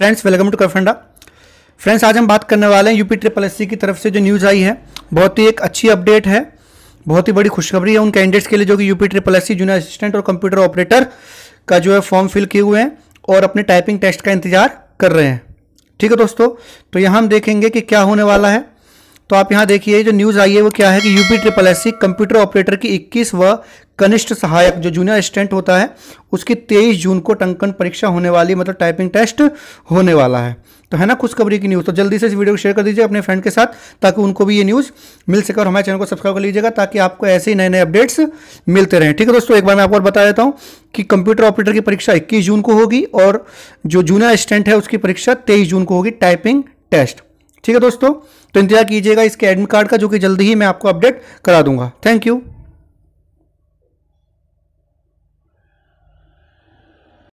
Friends welcome to करफंडा friends आज हम बात करने वाले हैं यूपी ट्रिपल एस की तरफ़ से जो न्यूज़ आई है। बहुत ही एक अच्छी अपडेट है। बहुत ही बड़ी खुशखबरी है उन कैंडिडेट्स के लिए जो कि UP triple S junior assistant और कंप्यूटर ऑपरेटर का जो है फॉर्म फिल किए हुए हैं और अपने टाइपिंग टेस्ट का इंतज़ार कर रहे हैं। ठीक है दोस्तों? तो यहाँ हम देखेंगे कि क्या होने वाला है। तो आप यहाँ देखिए जो न्यूज़ आई है, वो क्या है कि UP triple SC computer operator की 21 व कनिष्ठ सहायक जो जूनियर असिस्टेंट होता है, उसकी 23 जून को टंकन परीक्षा होने वाली मतलब टाइपिंग टेस्ट होने वाला है। तो है ना, खुशखबरी की न्यूज़ तो जल्दी से इस वीडियो को शेयर कर दीजिए अपने फ्रेंड के साथ, ताकि उनको भी ये न्यूज़ मिल सके और हमारे चैनल को सब्सक्राइब कर लीजिएगा, ताकि आपको ऐसे ही नए नए अपडेट्स मिलते रहें। ठीक है दोस्तों, एक बार मैं आपको बता देता हूँ कि कंप्यूटर ऑपरेटर की परीक्षा इक्कीस जून को होगी और जो जूनियर असिस्टेंट है, उसकी परीक्षा तेईस जून को होगी टाइपिंग टेस्ट ठीक है दोस्तों तो इंतज़ार कीजिएगा इसके एडमिट कार्ड का, जो कि जल्दी ही मैं आपको अपडेट करा दूँगा। Thank you